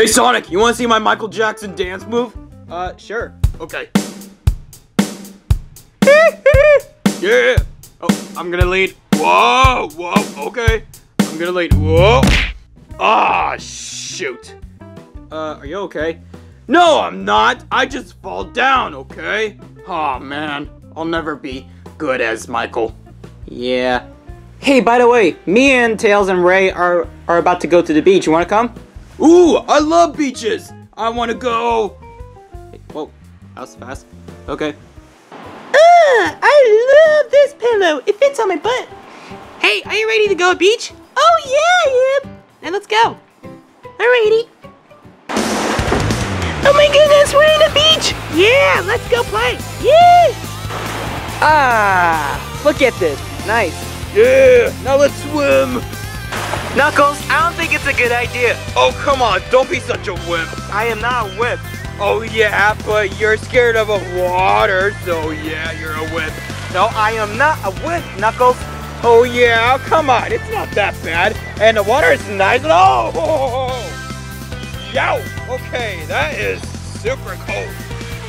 Hey Sonic, you wanna see my Michael Jackson dance move? Uh, sure. Okay. yeah! Oh, I'm gonna lead. Whoa, whoa, okay. I'm gonna lead. Whoa! Ah, shoot. Uh, are you okay? No, I'm not. I just fall down, okay? oh, man. I'll never be good as Michael. Yeah. Hey, by the way, me and Tails and Ray are are about to go to the beach. You wanna come? Ooh, I love beaches. I wanna go. Hey, whoa, that was fast. Okay. Ah, I love this pillow. It fits on my butt. Hey, are you ready to go beach? Oh yeah, am. Then let's go. Alrighty. Oh my goodness, we're in the beach. Yeah, let's go play. Yeah. Ah, look at this. Nice. Yeah, now let's swim. Knuckles, I don't think it's a good idea. Oh, come on, don't be such a wimp. I am not a whip. Oh, yeah, but you're scared of water, so yeah, you're a wimp. No, I am not a whip, Knuckles. Oh, yeah, come on, it's not that bad. And the water is nice. Oh, oh, oh. Yow, okay, that is super cold.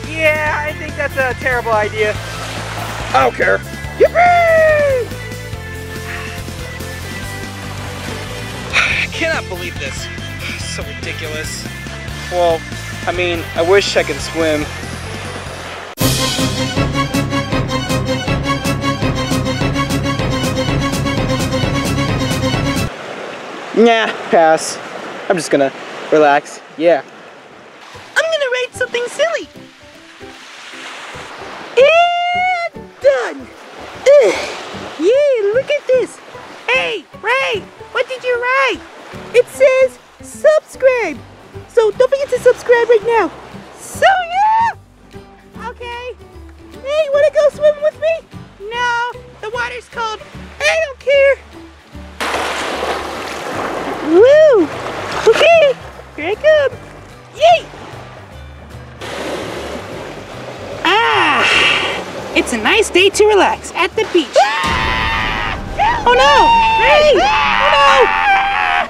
Yeah, I think that's a terrible idea. I don't care. Yippee! Cannot believe this. So ridiculous. Well, I mean, I wish I could swim. Nah, pass. I'm just gonna relax. Yeah. I'm gonna write something silly. And done. Ugh. It's a nice day to relax at the beach. Oh no! Hey! Oh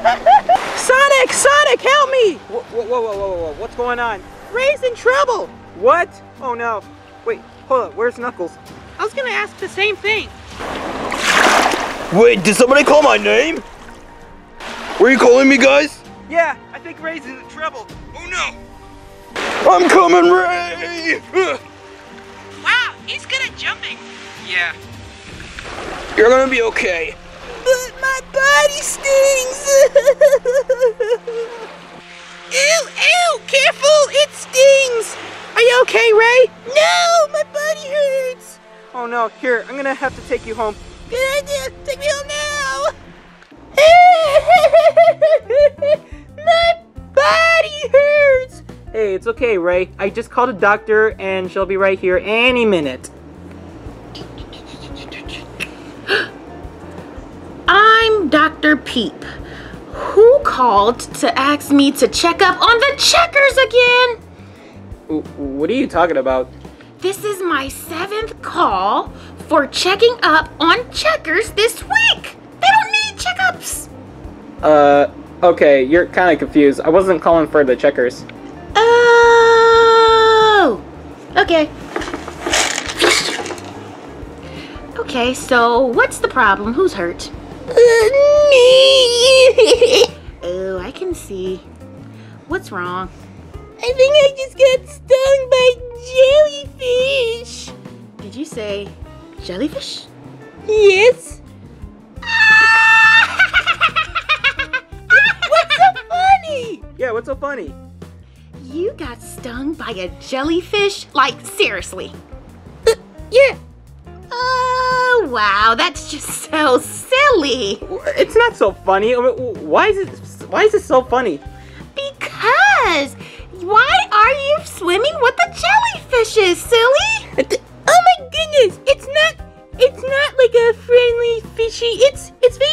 no! Sonic! Sonic, help me! Whoa, whoa, whoa, whoa, whoa, whoa. What's going on? Ray's in trouble. What? Oh no. Wait, hold up. Where's Knuckles? I was gonna ask the same thing. Wait, did somebody call my name? Were you calling me, guys? Yeah, I think Ray's in trouble. Oh no! I'm coming, Ray! Yeah. You're gonna be okay. But my body stings. ew, ew, careful, it stings. Are you okay, Ray? No, my body hurts. Oh no, here, I'm gonna have to take you home. Good idea, take me home now. my body hurts. Hey, it's okay, Ray. I just called a doctor and she'll be right here any minute. Dr. Peep. Who called to ask me to check up on the checkers again? What are you talking about? This is my seventh call for checking up on checkers this week. They don't need checkups. Uh, okay, you're kind of confused. I wasn't calling for the checkers. Oh, okay. Okay, so what's the problem? Who's hurt? me. Oh, I can see. What's wrong? I think I just got stung by jellyfish. Did you say jellyfish? Yes. What's so funny? Yeah, what's so funny? You got stung by a jellyfish? Like, seriously? Uh, yeah. Wow, that's just so silly. It's not so funny. Why is it? Why is it so funny? Because why are you swimming with the jellyfishes, silly? Oh my goodness! It's not. It's not like a friendly fishy. It's it's very.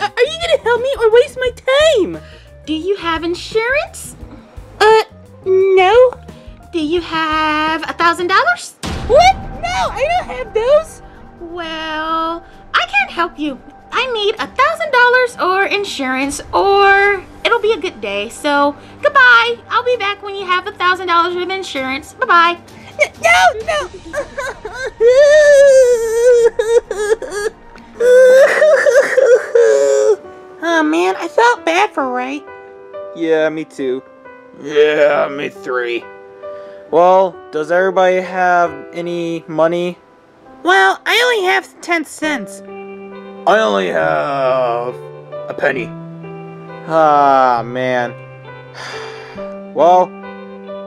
Are are you gonna help me or waste my time? Do you have insurance? Uh, no. Do you have a thousand dollars? What? No, I don't have those. Well, I can't help you. I need a thousand dollars or insurance or it'll be a good day. So goodbye. I'll be back when you have a thousand dollars worth of insurance. Bye bye. No, no. oh man, I felt bad for Ray. Yeah, me too. Yeah, me three. Well, does everybody have any money? Well, I only have 10 cents. I only have a penny. Ah, man. Well,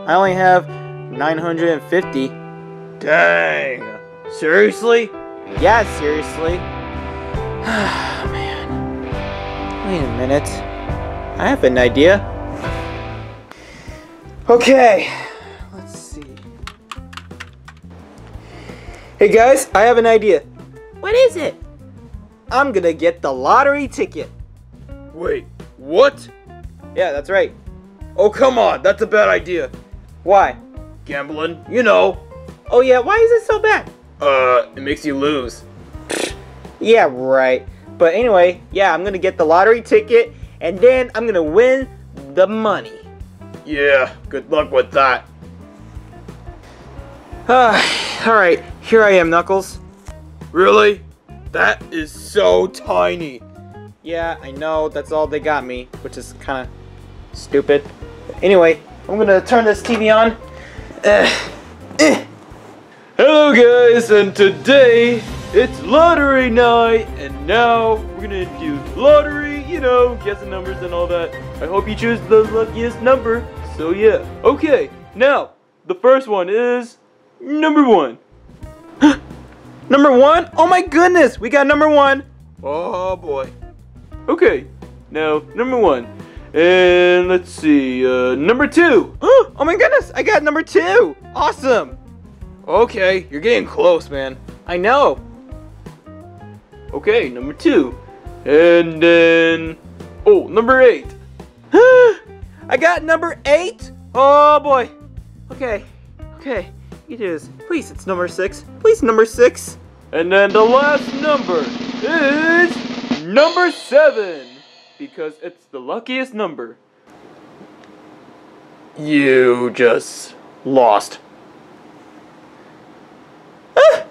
I only have 950. Dang. Seriously? Yeah, seriously. man. Wait a minute. I have an idea. Okay, Hey guys, I have an idea. What is it? I'm gonna get the lottery ticket. Wait, what? Yeah, that's right. Oh, come on, that's a bad idea. Why? Gambling, you know. Oh yeah, why is it so bad? Uh, it makes you lose. Yeah, right. But anyway, yeah, I'm gonna get the lottery ticket and then I'm gonna win the money. Yeah, good luck with that. Alright, here I am, Knuckles. Really? That is so tiny. Yeah, I know, that's all they got me, which is kind of stupid. Anyway, I'm gonna turn this TV on. Uh. Hello guys, and today it's lottery night, and now we're gonna do lottery, you know, guess the numbers and all that. I hope you choose the luckiest number. So yeah, okay. Now the first one is number one. Number one? Oh my goodness, we got number one. Oh boy. Okay, now number one, and let's see, uh, number two. oh my goodness, I got number two. Awesome. Okay, you're getting close, man. I know. Okay, number two, and then oh, number eight. I got number eight. Oh boy. Okay, okay. You do this. Please, it's number six. Please, number six. And then the last number is number seven because it's the luckiest number. You just lost. Ah!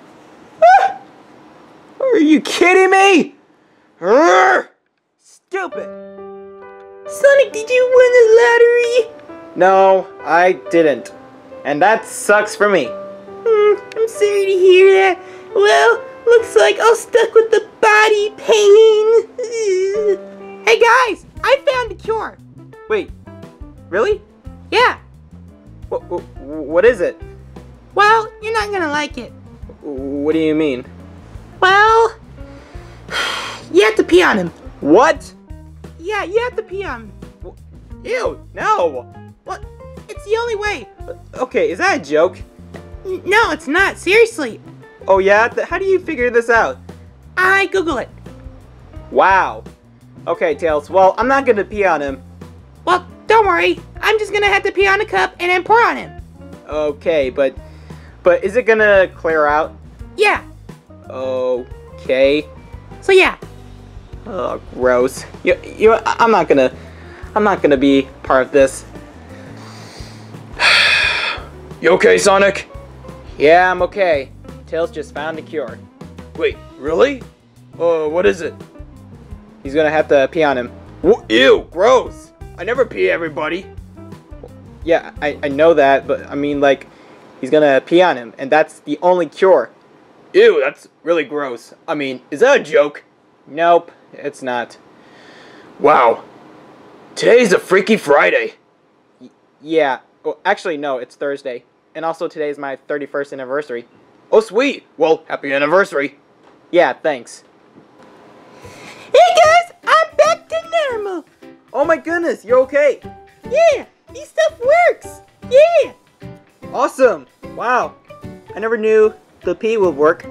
Ah! Are you kidding me? Urgh! Stupid. Sonic, did you win the lottery? No, I didn't. And that sucks for me. Hmm, I'm sorry to hear that. Well, looks like I'll stuck with the body pain. hey guys, I found the cure. Wait, really? Yeah. What, what, what is it? Well, you're not gonna like it. What do you mean? Well, you have to pee on him. What? Yeah, you have to pee on him. Ew, no. What? It's the only way. Uh, okay, is that a joke? No, it's not. Seriously. Oh yeah? How do you figure this out? I Google it. Wow. Okay, Tails. Well, I'm not gonna pee on him. Well, don't worry. I'm just gonna have to pee on a cup and then pour on him. Okay, but but is it gonna clear out? Yeah. Okay. So yeah. Oh, gross. You, you, I'm not gonna, I'm not gonna be part of this. You okay, Sonic? Yeah, I'm okay. Tails just found a cure. Wait, really? Uh, what is it? He's gonna have to pee on him. Wh- Ew, gross. I never pee everybody. Yeah, I, I know that, but I mean, like, he's gonna pee on him, and that's the only cure. Ew, that's really gross. I mean, is that a joke? Nope, it's not. Wow. Today's a Freaky Friday. Yeah, well, actually, no, it's Thursday. And also, today is my 31st anniversary. Oh, sweet. Well, happy anniversary. Yeah, thanks. Hey guys, I'm back to normal. Oh my goodness, you're okay. Yeah, this stuff works. Yeah. Awesome. Wow. I never knew the pee would work.